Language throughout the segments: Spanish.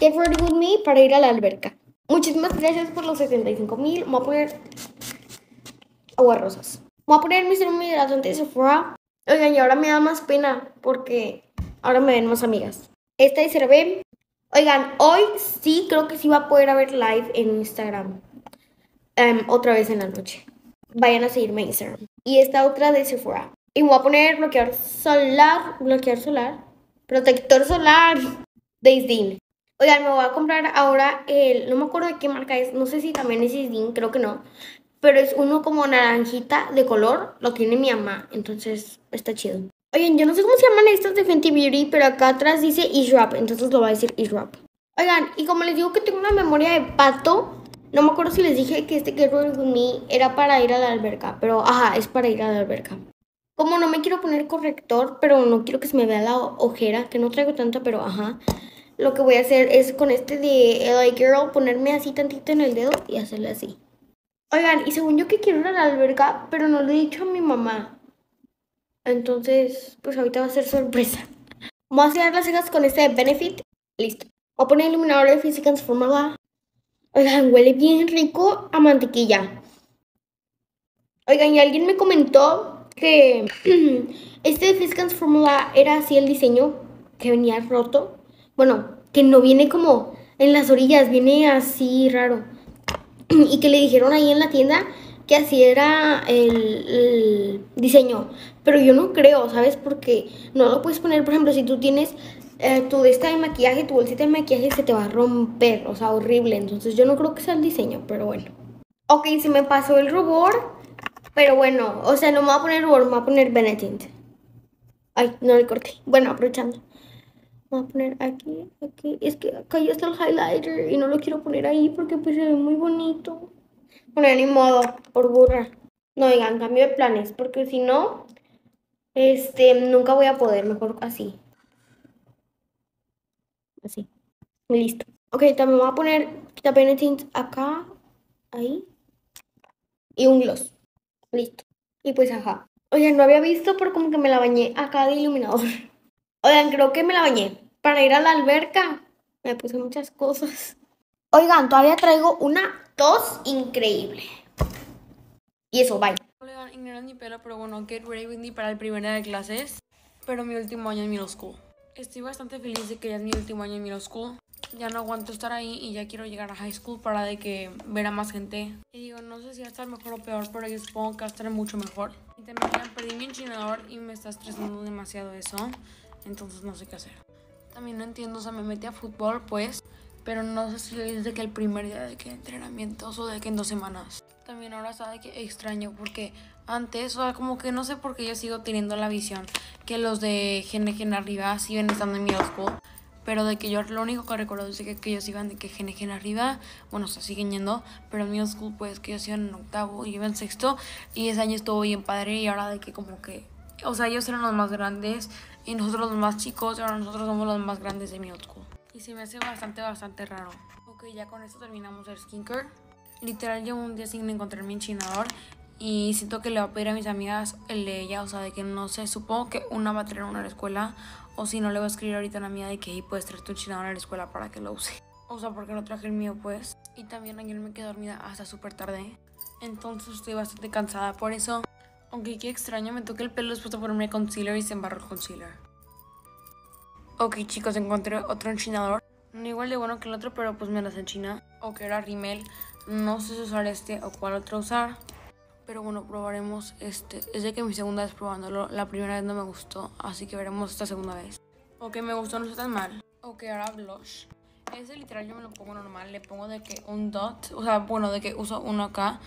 Get ready with me para ir a la alberca. Muchísimas gracias por los 75 mil. Voy a poner agua rosas. Voy a poner mi serum hidratante de Sephora. Oigan, y ahora me da más pena porque ahora me ven más amigas. Esta de CeraVe. Oigan, hoy sí creo que sí va a poder haber live en Instagram. Em, otra vez en la noche. Vayan a seguirme en Instagram. Y esta otra de Sephora. Y voy a poner bloqueador solar. Bloqueador solar. Protector solar. De Isdin. Oigan, me voy a comprar ahora el. No me acuerdo de qué marca es. No sé si también es Isdin. Creo que no. Pero es uno como naranjita de color. Lo tiene mi mamá. Entonces está chido. Oigan, yo no sé cómo se llaman estas de Fenty Beauty. Pero acá atrás dice Israp. Entonces lo voy a decir Israp. Oigan, y como les digo que tengo una memoria de pato. No me acuerdo si les dije que este Get Ready With Me era para ir a la alberca. Pero ajá, es para ir a la alberca. Como no me quiero poner corrector, pero no quiero que se me vea la ojera, que no traigo tanta, pero ajá. Lo que voy a hacer es con este de LA Girl ponerme así tantito en el dedo y hacerle así. Oigan, y según yo que quiero ir a la alberca, pero no le he dicho a mi mamá. Entonces, pues ahorita va a ser sorpresa. Voy a hacer las cejas con este de Benefit. Listo. Voy a poner iluminador de Physicans Formula. Oigan, huele bien rico a mantequilla. Oigan, y alguien me comentó que este de Physicans Formula era así el diseño, que venía roto. Bueno, que no viene como en las orillas, viene así raro. Y que le dijeron ahí en la tienda que así era el, diseño. Pero yo no creo, ¿sabes? Porque no lo puedes poner, por ejemplo, si tú tienes eh, tu esta de maquillaje, tu bolsita de maquillaje se te va a romper, o sea, horrible. Entonces yo no creo que sea el diseño, pero bueno. Ok, se me pasó el rubor, pero bueno, o sea, no me voy a poner rubor, me voy a poner Benetint. Ay, no le corté. Bueno, aprovechando. Voy a poner aquí, aquí. Es que acá ya está el highlighter y no lo quiero poner ahí porque pues se ve muy bonito. Bueno, ni modo, por burra. No, oigan, cambio de planes, porque si no, este, nunca voy a poder, mejor así. Así. Listo. Ok, también voy a poner quita Benetint acá, ahí. Y un gloss. Listo. Y pues ajá. Oigan, no había visto, pero como que me la bañé acá de iluminador. Oigan, creo que me la bañé. Para ir a la alberca. Me puse muchas cosas. Oigan, todavía traigo una tos increíble. Y eso, bye. Oigan, ignoran mi pelo, pero bueno, get ready with me para el primer día de clases. Pero mi último año en middle school. Estoy bastante feliz de que ya es mi último año en middle school. Ya no aguanto estar ahí y ya quiero llegar a high school para de que ver a más gente. Y digo, no sé si va a estar mejor o peor, pero yo supongo que va a estar mucho mejor. Y también perdí mi enchinador y me está estresando demasiado eso. Entonces no sé qué hacer. También no entiendo, o sea, me metí a fútbol, pues. Pero no sé si es de que el primer día de que entrenamientos o de que en dos semanas. También ahora sabe que extraño porque antes, o sea, como que no sé por qué yo sigo teniendo la visión que los de GNG arriba siguen estando en mi school. Pero de que yo lo único que recuerdo es que, que ellos iban de que GNG arriba, bueno, o siguen yendo, pero en middle school pues que ellos iban en octavo y iban en sexto y ese año estuvo bien padre y ahora de que como que, o sea, ellos eran los más grandes y nosotros los más chicos ahora nosotros somos los más grandes de middle school. Y se me hace bastante, bastante raro. Ok, ya con esto terminamos el skincare. Literal llevo un día sin encontrar mi enchinador y siento que le voy a pedir a mis amigas el de ella, o sea, de que no sé, supongo que una va a traer una a la escuela o si no le voy a escribir ahorita a una mía de que hey, puedes traer tu enchinador a la escuela para que lo use. O sea, porque no traje el mío, pues. Y también ayer me quedé dormida hasta súper tarde. Entonces estoy bastante cansada por eso. Aunque qué extraño, me toqué el pelo después de ponerme concealer y se embarró el concealer. Ok, chicos, encontré otro enchinador. No igual de bueno que el otro, pero pues me las enchina. O que era Rimmel. No sé si usar este o cuál otro usar. Pero bueno, probaremos este. Es de que mi segunda vez probándolo. La primera vez no me gustó, así que veremos esta segunda vez. Ok, me gustó, no está tan mal. Ok, ahora blush. Ese literal yo me lo pongo normal. Le pongo de que un dot. O sea, bueno, de que uso uno acá,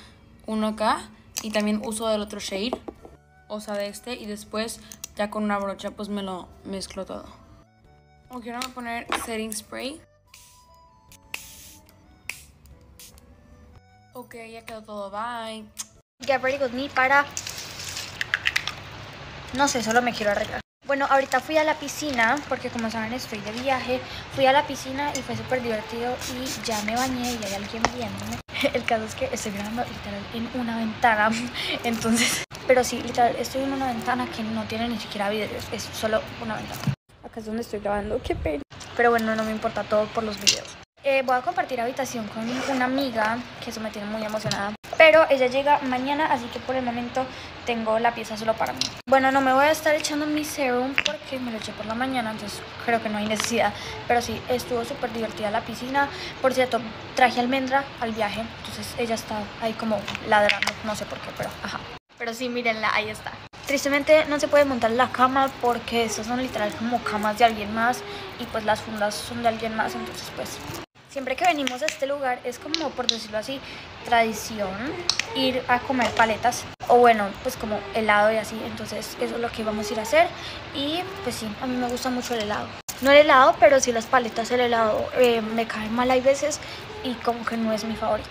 uno acá. Y también uso del otro shade. O sea, de este. Y después ya con una brocha pues me lo mezclo todo. Ok, ahora voy a poner setting spray. Ok, ya quedó todo. Bye. Get ready with me para... No sé, solo me quiero arreglar. Bueno, ahorita fui a la piscina, porque como saben estoy de viaje. Fui a la piscina y fue súper divertido y ya me bañé y hay alguien viéndome. El caso es que estoy grabando literal en una ventana, entonces... Pero sí, literal, estoy en una ventana que no tiene ni siquiera vidrios, es solo una ventana. Acá es donde estoy grabando, qué pena. Pero bueno, no me importa todo por los videos. Eh, voy a compartir habitación con una amiga, que eso me tiene muy emocionada. Pero ella llega mañana, así que por el momento tengo la pieza solo para mí. Bueno, no me voy a estar echando mi serum porque me lo eché por la mañana, entonces creo que no hay necesidad. Pero sí, estuvo súper divertida la piscina. Por cierto, traje almendra al viaje, entonces ella está ahí como ladrando, no sé por qué, pero ajá. Pero sí, mírenla, ahí está. Tristemente no se puede montar la cama porque estas son literal como camas de alguien más y pues las fundas son de alguien más, entonces pues siempre que venimos a este lugar es como, por decirlo así, tradición ir a comer paletas o bueno, pues como helado y así. Entonces eso es lo que vamos a ir a hacer y pues sí, a mí me gusta mucho el helado. No el helado, pero sí las paletas, el helado eh, me cae mal hay veces y como que no es mi favorito.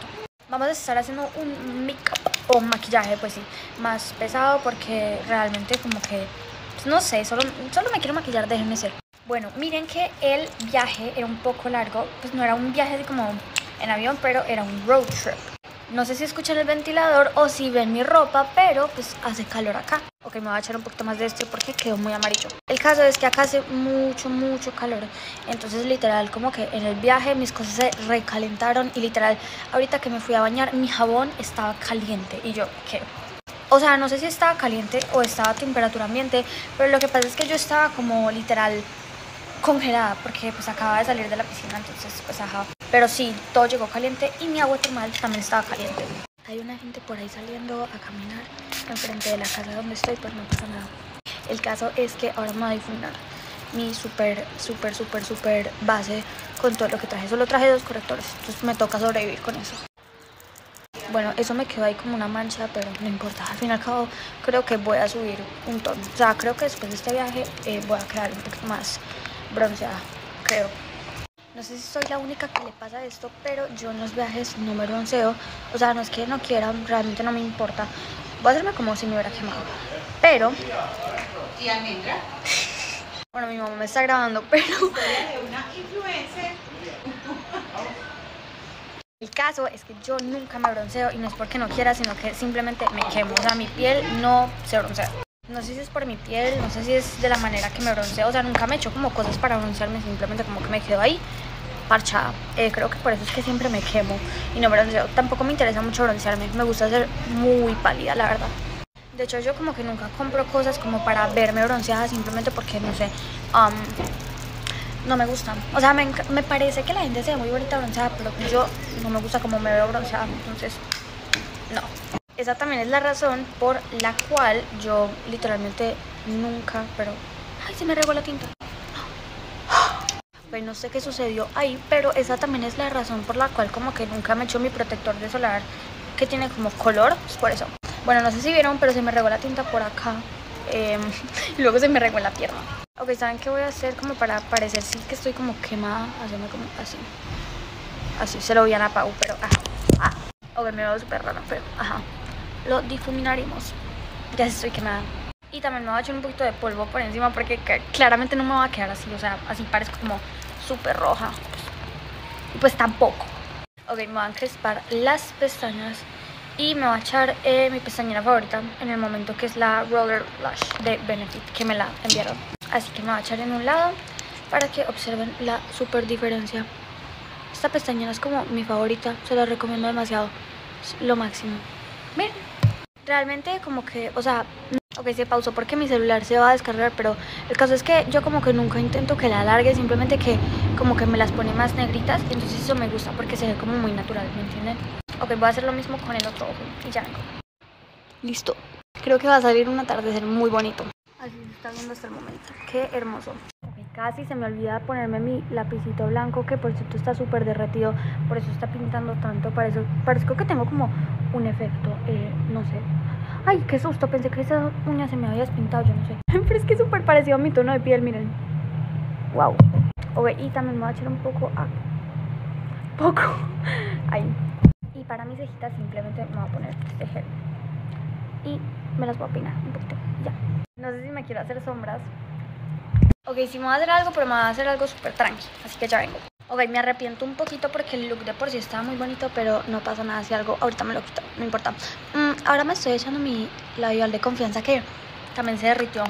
Vamos a estar haciendo un make-up o maquillaje, pues sí, más pesado porque realmente como que, pues no sé, solo, solo me quiero maquillar, déjenme ser. Bueno, miren que el viaje era un poco largo, pues no era un viaje como en avión, pero era un road trip. No sé si escuchan el ventilador o si ven mi ropa, pero pues hace calor acá. Ok, me voy a echar un poquito más de esto porque quedó muy amarillo. El caso es que acá hace mucho, mucho calor. Entonces literal como que en el viaje mis cosas se recalentaron y literal ahorita que me fui a bañar mi jabón estaba caliente. Y yo, ¿qué? O sea, no sé si estaba caliente o estaba a temperatura ambiente, pero lo que pasa es que yo estaba como literal congelada porque pues acaba de salir de la piscina, entonces pues ajá. Pero sí, todo llegó caliente y mi agua termal también estaba caliente. Hay una gente por ahí saliendo a caminar enfrente de la casa donde estoy, pero no pasa nada. El caso es que ahora me voy a difuminar mi súper, súper, súper, súper base con todo lo que traje. Solo traje dos correctores, entonces me toca sobrevivir con eso. Bueno, eso me quedó ahí como una mancha, pero no importa. Al fin y al cabo, creo que voy a subir un tono. O sea, creo que después de este viaje eh, voy a quedar un poquito más bronceada, creo. No sé si soy la única que le pasa esto, pero yo en los viajes no me bronceo. O sea, no es que no quiera, realmente no me importa. Voy a hacerme como si me hubiera quemado. Pero... ¿Y almendra? Bueno, mi mamá me está grabando, pero... de una influencer. El caso es que yo nunca me bronceo y no es porque no quiera, sino que simplemente me quemo. O sea, mi piel no se broncea. No sé si es por mi piel, no sé si es de la manera que me bronceo. O sea, nunca me echo como cosas para broncearme, simplemente como que me quedo ahí parchada. Eh, creo que por eso es que siempre me quemo y no me bronceo. Tampoco me interesa mucho broncearme. Me gusta ser muy pálida, la verdad. De hecho, yo como que nunca compro cosas como para verme bronceada simplemente porque, no sé, um, no me gustan. O sea, me, me parece que la gente se ve muy bonita bronceada, pero yo no me gusta como me veo bronceada, entonces, no. Esa también es la razón por la cual yo literalmente nunca, pero... ¡Ay, se me regó la tinta! Pues no sé qué sucedió ahí, pero esa también es la razón por la cual como que nunca me echo mi protector de solar que tiene como color, es por eso. Bueno, no sé si vieron, pero se me regó la tinta por acá em, y luego se me regó en la pierna. Ok, ¿saben qué voy a hacer como para parecer sí que estoy como quemada? Hacerme como así. Así, se lo vi a Pau, pero ajá. Ah, ok, me veo súper rara, pero ajá. Lo difuminaremos. Ya estoy quemada. Y también me voy a echar un poquito de polvo por encima porque claramente no me va a quedar así, o sea, así parezco como súper roja. Pues tampoco. Ok, me voy a encrespar las pestañas y me voy a echar eh, mi pestañera favorita en el momento que es la Roller Lash de Benefit que me la enviaron. Así que me voy a echar en un lado para que observen la super diferencia. Esta pestañera es como mi favorita, se la recomiendo demasiado. Es lo máximo. Miren, realmente como que, o sea, ok, se pausó porque mi celular se va a descargar, pero el caso es que yo como que nunca intento que la alargue, simplemente que como que me las pone más negritas y entonces eso me gusta porque se ve como muy natural, ¿me entienden? Ok, voy a hacer lo mismo con el otro ojo y ya vengo. Listo. Creo que va a salir un atardecer muy bonito. Así se está viendo hasta el momento. Qué hermoso. Casi se me olvida ponerme mi lapicito blanco, que por cierto está súper derretido, por eso está pintando tanto. Parece, parezco que tengo como un efecto, eh, no sé. Ay, qué susto, pensé que esa uña se me había despintado, yo no sé. Pero es que es súper parecido a mi tono de piel, miren. Wow. Ok, y también me voy a echar un poco a... Poco. Ahí. Y para mis cejitas simplemente me voy a poner este. Y me las voy a peinar un poquito. Ya. No sé si me quiero hacer sombras. Ok, sí me voy a hacer algo, pero me voy a hacer algo súper tranqui. Así que ya vengo. Ok, me arrepiento un poquito porque el look de por sí estaba muy bonito, pero no pasa nada si algo ahorita me lo quito, no importa. Mm, ahora me estoy echando mi labial de confianza que también se derritió.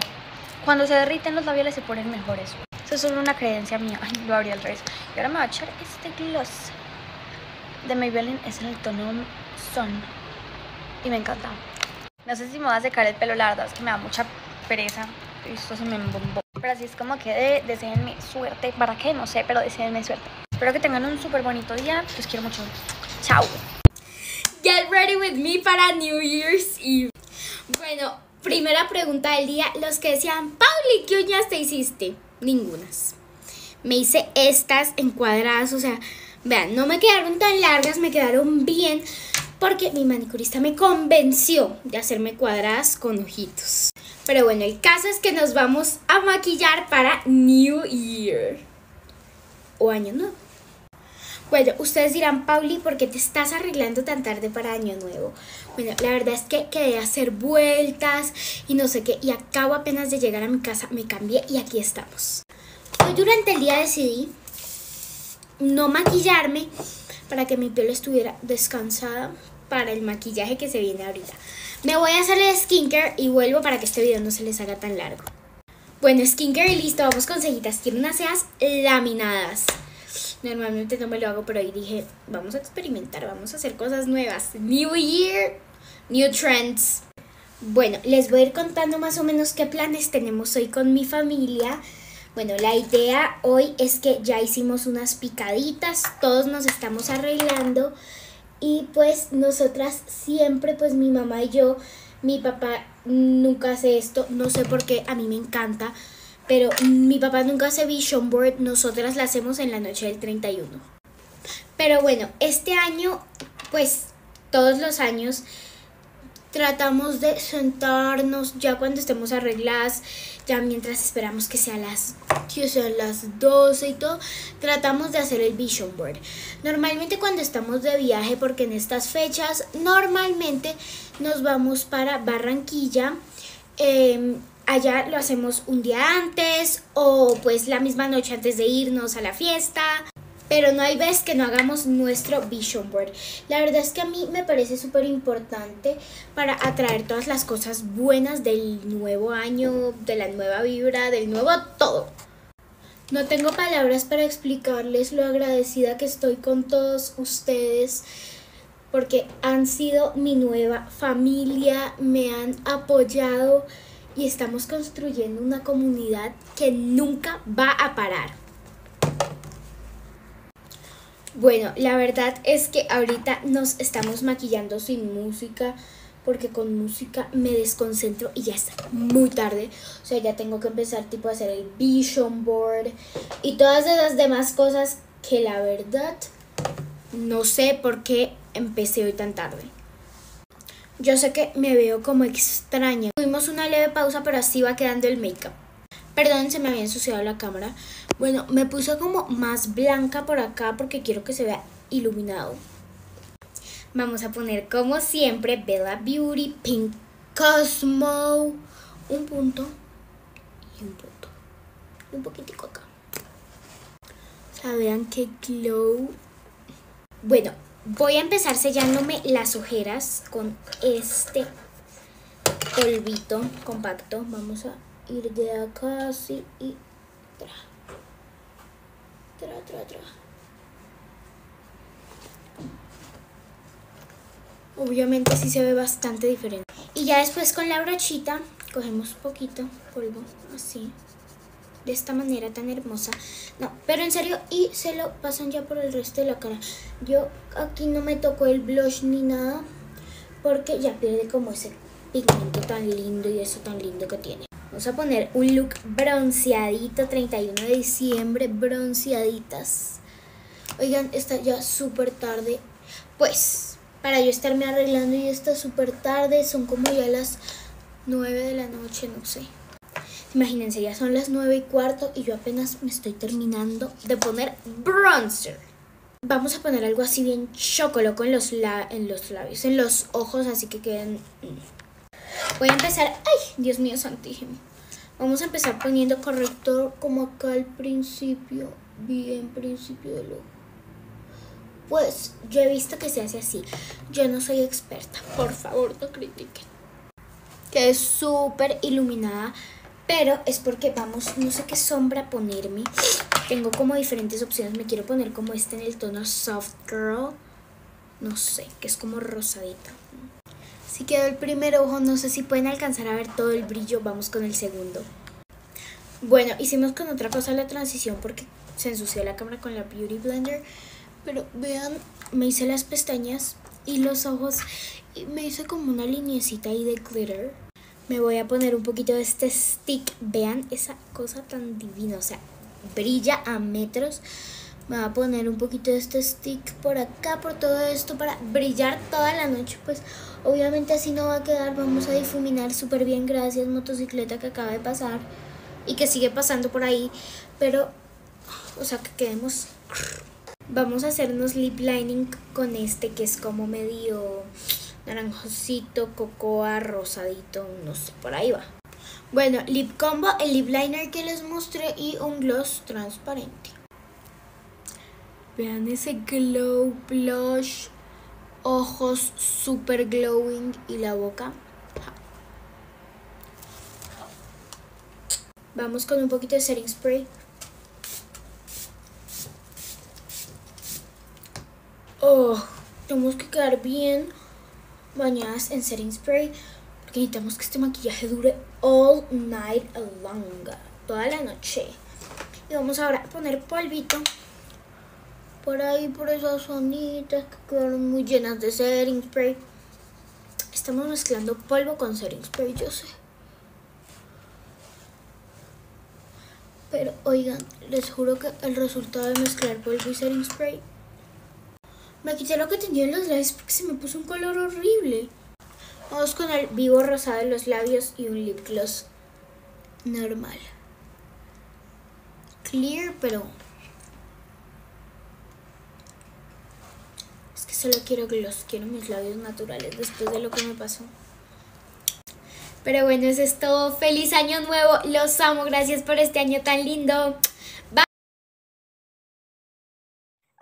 Cuando se derriten los labiales se ponen mejores. Eso es solo una creencia mía. Ay, lo abrí al revés. Y ahora me voy a echar este gloss de Maybelline. Es en el tono Sun. Y me encanta. No sé si me voy a secar el pelo, la verdad es que me da mucha pereza. Esto se me embombó. Pero así es como quede. Deseenme suerte. ¿Para qué? No sé, pero deseenme suerte. Espero que tengan un súper bonito día. Los quiero mucho. Chao. Get ready with me para New Year's Eve. Bueno, primera pregunta del día. Los que decían, Pauli, ¿qué uñas te hiciste? Ningunas. Me hice estas encuadradas, o sea, vean, no me quedaron tan largas, me quedaron bien porque mi manicurista me convenció de hacerme cuadradas con ojitos. Pero bueno, el caso es que nos vamos a maquillar para New Year o Año Nuevo. Bueno, ustedes dirán, Pauli, ¿por qué te estás arreglando tan tarde para Año Nuevo? Bueno, la verdad es que quedé a hacer vueltas y no sé qué, y acabo apenas de llegar a mi casa, me cambié y aquí estamos. Hoy durante el día decidí no maquillarme para que mi piel estuviera descansada para el maquillaje que se viene ahorita. Me voy a hacer el skincare y vuelvo para que este video no se les haga tan largo. Bueno, skincare y listo, vamos con cejitas. Quiero unas laminadas. Normalmente no me lo hago, pero ahí dije, vamos a experimentar, vamos a hacer cosas nuevas. New Year, New Trends. Bueno, les voy a ir contando más o menos qué planes tenemos hoy con mi familia. Bueno, la idea hoy es que ya hicimos unas picaditas, todos nos estamos arreglando y pues nosotras siempre, pues mi mamá y yo, mi papá nunca hace esto, no sé por qué, a mí me encanta pero mi papá nunca hace vision board, nosotras la hacemos en la noche del 31. Pero bueno, este año, pues todos los años tratamos de sentarnos ya cuando estemos arregladas, ya mientras esperamos que sean las, que sean las 12 y todo, tratamos de hacer el vision board. Normalmente cuando estamos de viaje, porque en estas fechas normalmente nos vamos para Barranquilla, eh, allá lo hacemos un día antes o pues la misma noche antes de irnos a la fiesta. Pero no hay vez que no hagamos nuestro vision board. La verdad es que a mí me parece súper importante para atraer todas las cosas buenas del nuevo año, de la nueva vibra, del nuevo todo. No tengo palabras para explicarles lo agradecida que estoy con todos ustedes porque han sido mi nueva familia, me han apoyado y estamos construyendo una comunidad que nunca va a parar. Bueno, la verdad es que ahorita nos estamos maquillando sin música porque con música me desconcentro y ya está muy tarde. O sea, ya tengo que empezar tipo a hacer el vision board y todas esas demás cosas que la verdad no sé por qué empecé hoy tan tarde. Yo sé que me veo como extraña. Tuvimos una leve pausa, pero así va quedando el make-up. Perdón, se me había ensuciado la cámara. Bueno, me puse como más blanca por acá porque quiero que se vea iluminado. Vamos a poner como siempre Bella Beauty Pink Cosmo. Un punto y un punto. Un poquitico acá. O sea, vean qué glow. Bueno, Voy a empezar sellándome las ojeras con este polvito compacto. Vamos a ir de acá así y tra. Tra, tra, tra. Obviamente sí se ve bastante diferente. Y ya después con la brochita cogemos poquito polvo, así de esta manera tan hermosa. No, pero en serio, y se lo pasan ya por el resto de la cara. Yo aquí no me tocó el blush ni nada, porque ya pierde como ese pigmento tan lindo y eso tan lindo que tiene. Vamos a poner un look bronceadito, 31 de diciembre, bronceaditas. Oigan, está ya súper tarde. Pues, para yo estarme arreglando y está súper tarde, son como ya las 9 de la noche, no sé. Imagínense, ya son las 9 y cuarto y yo apenas me estoy terminando de poner bronzer. Vamos a poner algo así bien chocoloco en los, en los labios, en los ojos, así que queden... Voy a empezar... ¡Ay! Dios mío santísimo. Vamos a empezar poniendo corrector como acá al principio, bien principio del ojo. Pues yo he visto que se hace así. Yo no soy experta. Por favor, no critiquen. Que es súper iluminada Pero es porque vamos, no sé qué sombra ponerme. Tengo como diferentes opciones. Me quiero poner como este en el tono Soft Girl. No sé, que es como rosadita. Si quedó el primer ojo, no sé si pueden alcanzar a ver todo el brillo. Vamos con el segundo. Bueno, hicimos con otra cosa la transición porque se ensució la cámara con la Beauty Blender. Pero vean, me hice las pestañas y los ojos y me hice como una linecita ahí de glitter. Me voy a poner un poquito de este stick. Vean esa cosa tan divina, o sea, brilla a metros. Me voy a poner un poquito de este stick por acá, por todo esto, para brillar toda la noche. Pues obviamente así no va a quedar. Vamos a difuminar súper bien. Gracias, motocicleta que acaba de pasar y que sigue pasando por ahí. Pero, o sea, que quedemos Vamos a hacernos lip lining con este que es como medio naranjosito, cocoa, rosadito, no sé, por ahí va. Bueno, lip combo, el lip liner que les mostré y un gloss transparente. Vean ese glow blush, ojos super glowing y la boca. Vamos con un poquito de setting spray. Oh, tenemos que quedar bien bañadas en setting spray porque necesitamos que este maquillaje dure all night long, toda la noche. Y vamos ahora a poner polvito por ahí, por esas zonitas que quedaron muy llenas de setting spray. Estamos mezclando polvo con setting spray, yo sé. Pero oigan, les juro que el resultado de mezclar polvo y setting spray me quité lo que tenía en los labios porque se me puso un color horrible. Vamos con el vivo rosado en los labios y un lip gloss normal. Clear, pero... Es que solo quiero gloss, quiero mis labios naturales después de lo que me pasó. Pero bueno, eso es todo. Feliz año nuevo. Los amo. Gracias por este año tan lindo.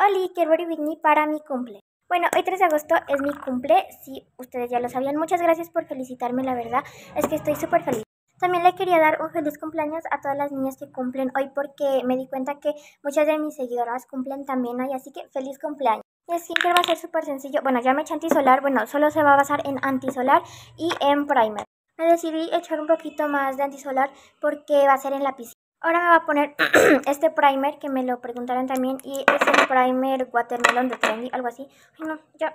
Hola, quiero ver Whitney para mi cumple. Bueno, hoy 3 de agosto es mi cumple, si ustedes ya lo sabían. Muchas gracias por felicitarme, la verdad, es que estoy súper feliz. También le quería dar un feliz cumpleaños a todas las niñas que cumplen hoy porque me di cuenta que muchas de mis seguidoras cumplen también hoy, así que feliz cumpleaños. El skincare va a ser súper sencillo. Bueno, ya me eché antisolar, bueno, solo se va a basar en antisolar y en primer. Me decidí echar un poquito más de antisolar porque va a ser en la piscina. Ahora me va a poner este primer que me lo preguntaron también y es el primer watermelon de Trendy, algo así. Ay, no, ya.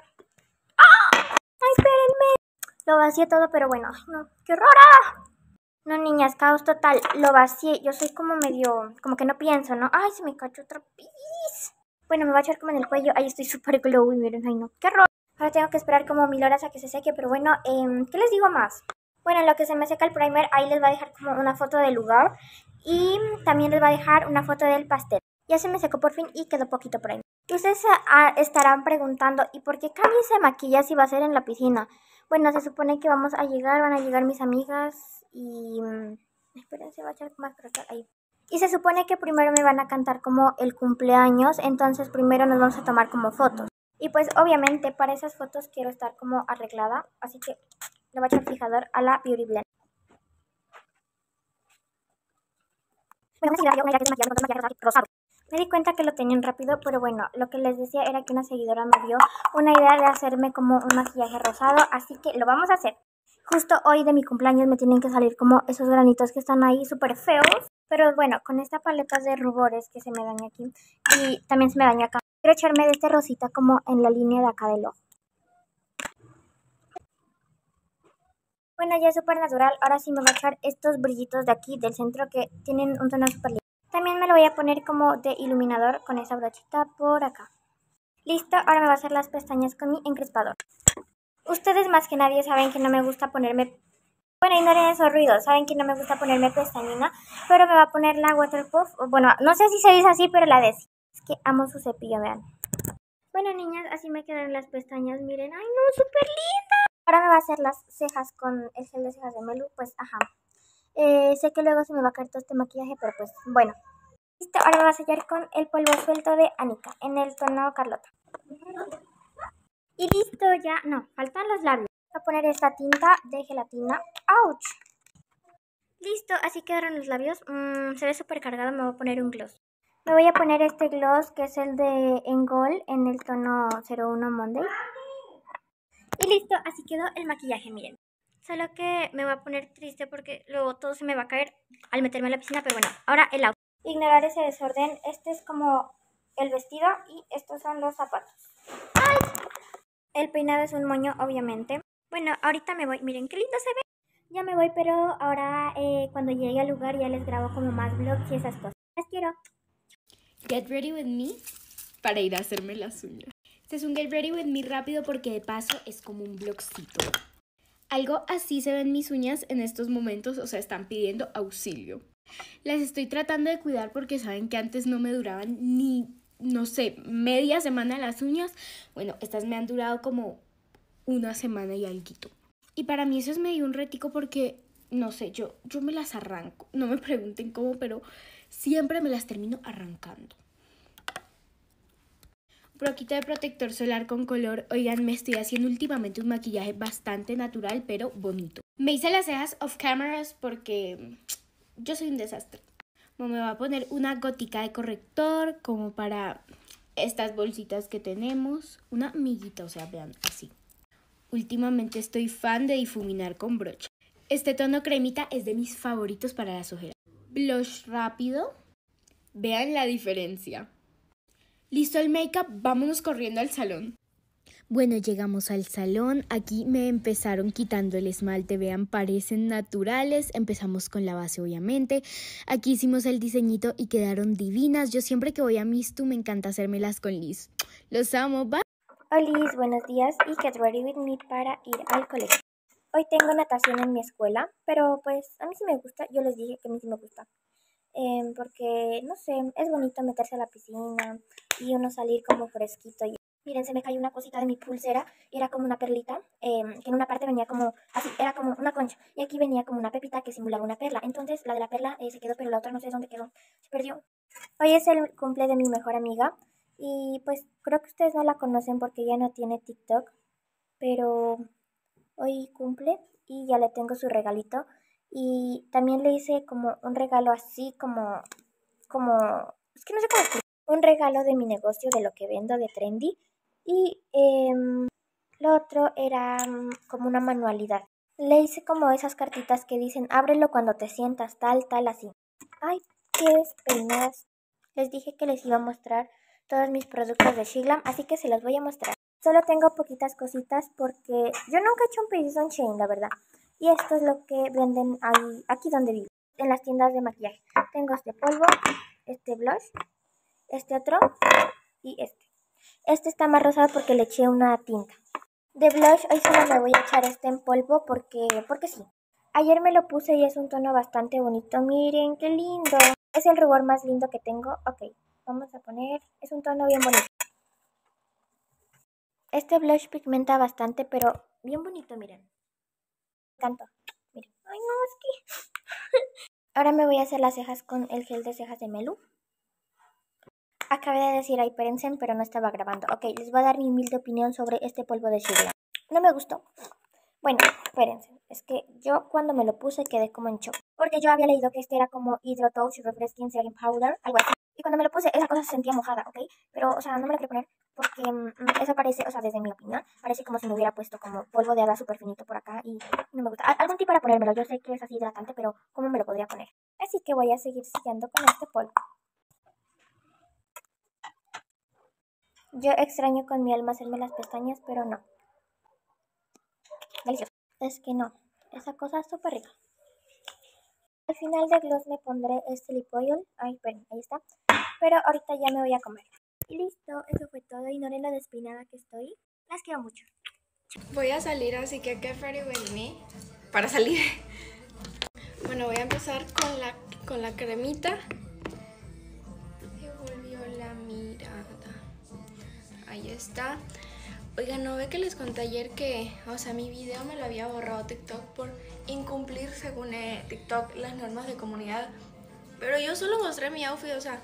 ¡Ah! ¡Ay, espérenme! Lo vacié todo, pero bueno, no, qué rara. No, niñas, caos total. Lo vacié. Yo soy como medio, como que no pienso, ¿no? Ay, se me cachó otra pis. Bueno, me va a echar como en el cuello. Ahí estoy súper glowy, miren, ay no, qué horror. Ahora tengo que esperar como mil horas a que se seque, pero bueno, eh, ¿qué les digo más? Bueno, en lo que se me seca el primer, ahí les va a dejar como una foto del lugar y también les va a dejar una foto del pastel. Ya se me secó por fin y quedó poquito ahí. Ustedes estarán preguntando, ¿y por qué Cami se maquilla si va a ser en la piscina? Bueno, se supone que vamos a llegar, van a llegar mis amigas y... Mm, esperen, se va a echar más crostar ahí. Y se supone que primero me van a cantar como el cumpleaños, entonces primero nos vamos a tomar como fotos. Y pues obviamente para esas fotos quiero estar como arreglada, así que le voy a echar fijador a la Beauty Blend. Me di cuenta que lo tenían rápido, pero bueno, lo que les decía era que una seguidora me dio una idea de hacerme como un maquillaje rosado, así que lo vamos a hacer. Justo hoy de mi cumpleaños me tienen que salir como esos granitos que están ahí súper feos, pero bueno, con esta paleta de rubores que se me daña aquí y también se me daña acá, quiero echarme de este rosita como en la línea de acá del ojo. Bueno, ya es súper natural. Ahora sí me voy a echar estos brillitos de aquí, del centro, que tienen un tono súper lindo. También me lo voy a poner como de iluminador con esa brochita por acá. Listo, ahora me voy a hacer las pestañas con mi encrespador. Ustedes más que nadie saben que no me gusta ponerme... Bueno, ignoren esos ruidos. Saben que no me gusta ponerme pestañina, pero me va a poner la waterproof. Bueno, no sé si se dice así, pero la de Es que amo su cepillo, vean. Bueno, niñas, así me quedan las pestañas. Miren, ¡ay no! ¡Súper linda! Ahora me va a hacer las cejas con el gel de cejas de Melu, pues ajá. Eh, sé que luego se me va a caer todo este maquillaje, pero pues bueno. Listo, ahora me va a sellar con el polvo suelto de Anika en el tono Carlota. Y listo, ya, no, faltan los labios. Voy a poner esta tinta de gelatina. ¡Auch! Listo, así quedaron los labios. Mm, se ve súper cargado, me voy a poner un gloss. Me voy a poner este gloss que es el de Engol en el tono 01 Monday. Y listo, así quedó el maquillaje, miren. Solo que me voy a poner triste porque luego todo se me va a caer al meterme en la piscina, pero bueno, ahora el outfit. Ignorar ese desorden. Este es como el vestido y estos son los zapatos. ¡Ay! El peinado es un moño, obviamente. Bueno, ahorita me voy. Miren qué lindo se ve. Ya me voy, pero ahora eh, cuando llegue al lugar ya les grabo como más vlogs y esas cosas. Les quiero. Get ready with me para ir a hacerme las uñas. Este es un get ready with me rápido porque de paso es como un blogcito. Algo así se ven mis uñas en estos momentos, o sea, están pidiendo auxilio. Las estoy tratando de cuidar porque saben que antes no me duraban ni, no sé, media semana las uñas. Bueno, estas me han durado como una semana y algo. Y para mí eso es medio un retico porque, no sé, yo, yo me las arranco. No me pregunten cómo, pero siempre me las termino arrancando. Broquita de protector solar con color. Oigan, me estoy haciendo últimamente un maquillaje bastante natural, pero bonito. Me hice las cejas off cameras porque yo soy un desastre. Me voy a poner una gotica de corrector como para estas bolsitas que tenemos. Una amiguita, o sea, vean, así. Últimamente estoy fan de difuminar con brocha. Este tono cremita es de mis favoritos para las ojeras. Blush rápido. Vean la diferencia. Listo el make-up, vámonos corriendo al salón. Bueno, llegamos al salón. Aquí me empezaron quitando el esmalte. Vean, parecen naturales. Empezamos con la base, obviamente. Aquí hicimos el diseñito y quedaron divinas. Yo siempre que voy a Mistu me encanta hacérmelas con Liz. Los amo, bye. Hola, buenos días y get ready with me para ir al colegio. Hoy tengo natación en mi escuela, pero pues a mí sí me gusta. Yo les dije que a mí sí me gusta. Em, porque, no sé, es bonito meterse a la piscina y uno salir como fresquito. Y, miren, se me cayó una cosita de mi pulsera, era como una perlita, em, que en una parte venía como, así, era como una concha, y aquí venía como una pepita que simulaba una perla. Entonces, la de la perla eh, se quedó, pero la otra no sé dónde quedó, se perdió. Hoy es el cumple de mi mejor amiga, y pues creo que ustedes no la conocen porque ya no tiene TikTok, pero hoy cumple y ya le tengo su regalito. Y también le hice como un regalo así como, como, es que no sé cómo explicar. Un regalo de mi negocio, de lo que vendo, de Trendy. Y em, lo otro era mm, como una manualidad. Le hice como esas cartitas que dicen, ábrelo cuando te sientas, tal, tal, así. Ay, qué despeinadas. Les dije que les iba a mostrar todos mis productos de Shiglam, así que se los voy a mostrar. Solo tengo poquitas cositas porque yo nunca he hecho un pedido en Chain, la verdad. Y esto es lo que venden ahí, aquí donde vivo, en las tiendas de maquillaje. Tengo este polvo, este blush, este otro y este. Este está más rosado porque le eché una tinta. De blush hoy solo me voy a echar este en polvo porque, porque sí. Ayer me lo puse y es un tono bastante bonito. Miren, qué lindo. Es el rubor más lindo que tengo. Ok, vamos a poner... Es un tono bien bonito. Este blush pigmenta bastante, pero bien bonito, miren canto. Miren. Ay, no, es que... Ahora me voy a hacer las cejas con el gel de cejas de Melu. Acabé de decir ahí, Perensen, pero no estaba grabando. Ok, les voy a dar mi humilde opinión sobre este polvo de Shigla. No me gustó. Bueno, espérense, es que yo cuando me lo puse quedé como en shock. Porque yo había leído que este era como Hydro Touch Refresking Serum Powder, algo así. Y cuando me lo puse, esa cosa se sentía mojada, ¿ok? Pero, o sea, no me lo quiero poner porque mm, eso parece, o sea, desde mi opinión, parece como si me hubiera puesto como polvo de hada súper finito por acá y no me gusta. Algún tipo para ponérmelo, yo sé que es así hidratante, pero ¿cómo me lo podría poner? Así que voy a seguir siguiendo con este polvo. Yo extraño con mi alma hacerme las pestañas, pero no. Delicioso. Es que no, esa cosa es súper rica. Al final de gloss me pondré este lip oil. Ay, esperen, ahí está. Pero ahorita ya me voy a comer. Y listo, eso fue todo. Ignoren la despeinada que estoy. Las quiero mucho. Voy a salir, así que get ready with me para salir. Bueno, voy a empezar con la, con la cremita. Ahí está. Oigan, ¿no ve que les conté ayer que, o sea, mi video me lo había borrado TikTok por incumplir, según eh, TikTok, las normas de comunidad? Pero yo solo mostré mi outfit, o sea,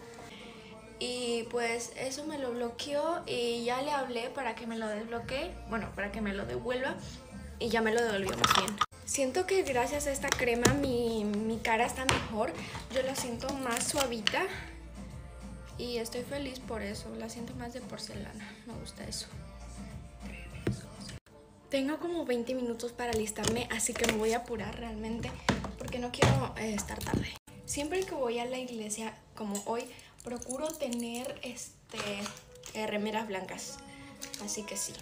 y pues eso me lo bloqueó y ya le hablé para que me lo desbloquee, bueno, para que me lo devuelva y ya me lo devolvió más bien. Siento que gracias a esta crema mi, mi cara está mejor. Yo la siento más suavita. Y estoy feliz por eso. La siento más de porcelana. Me gusta eso. Tengo como 20 minutos para alistarme, así que me voy a apurar realmente porque no quiero eh, estar tarde. Siempre que voy a la iglesia, como hoy, procuro tener este eh, remeras blancas. Así que sí.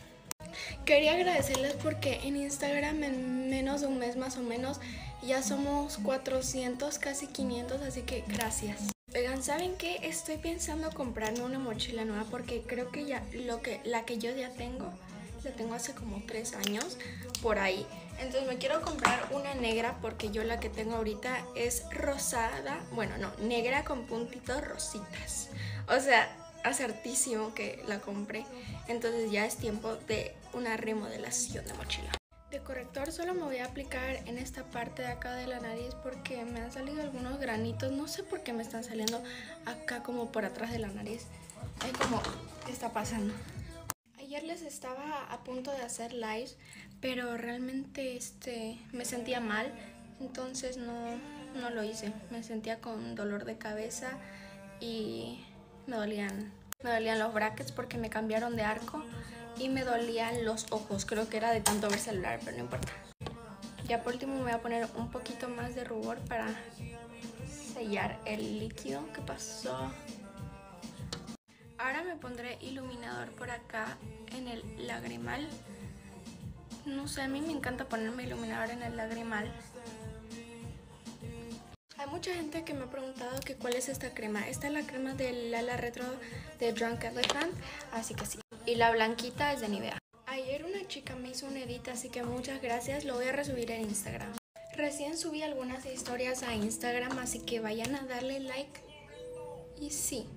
Quería agradecerles porque en Instagram en menos de un mes más o menos ya somos 400, casi 500, así que gracias. Oigan, ¿saben qué? Estoy pensando comprarme una mochila nueva porque creo que ya lo que la que yo ya tengo la tengo hace como tres años por ahí. Entonces me quiero comprar una negra porque yo la que tengo ahorita es rosada, bueno no, negra con puntitos rositas. O sea, acertísimo que la compré. Entonces ya es tiempo de una remodelación de mochila. De corrector solo me voy a aplicar en esta parte de acá de la nariz porque me han salido algunos granitos. No sé por qué me están saliendo acá como por atrás de la nariz. Ay, como, ¿qué está pasando? Ayer les estaba a punto de hacer live, pero realmente este, me sentía mal, entonces no, no lo hice. Me sentía con dolor de cabeza y me dolían, me dolían los brackets porque me cambiaron de arco y me dolían los ojos. Creo que era de tanto ver celular, pero no importa. Ya por último me voy a poner un poquito más de rubor para sellar el líquido que pasó. Ahora me pondré iluminador por acá en el lagrimal. No sé, a mí me encanta ponerme iluminador en el lagrimal. Hay mucha gente que me ha preguntado que cuál es esta crema. Esta es la crema del ala retro de Drunk Elephant, así que sí. Y la blanquita es de Nivea. Ayer una chica me hizo un edit, así que muchas gracias. Lo voy a resubir en Instagram. Recién subí algunas historias a Instagram, así que vayan a darle like. Y sí,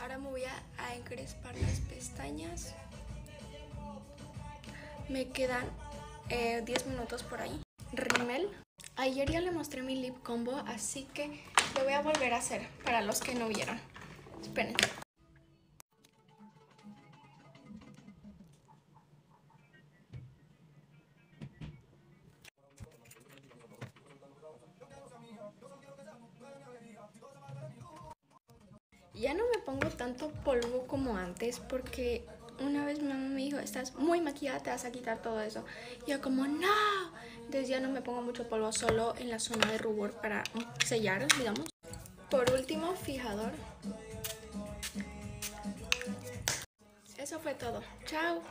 Ahora me voy a, encrespar las pestañas. Me quedan eh, 10 minutos por ahí. Rimmel. Ayer ya le mostré mi lip combo, así que lo voy a volver a hacer para los que no vieron. Esperen. Porque una vez mi mamá me dijo, estás muy maquillada, te vas a quitar todo eso. Y yo como, no. Entonces ya no me pongo mucho polvo, solo en la zona de rubor para sellar, digamos. Por último, fijador. Eso fue todo. Chao.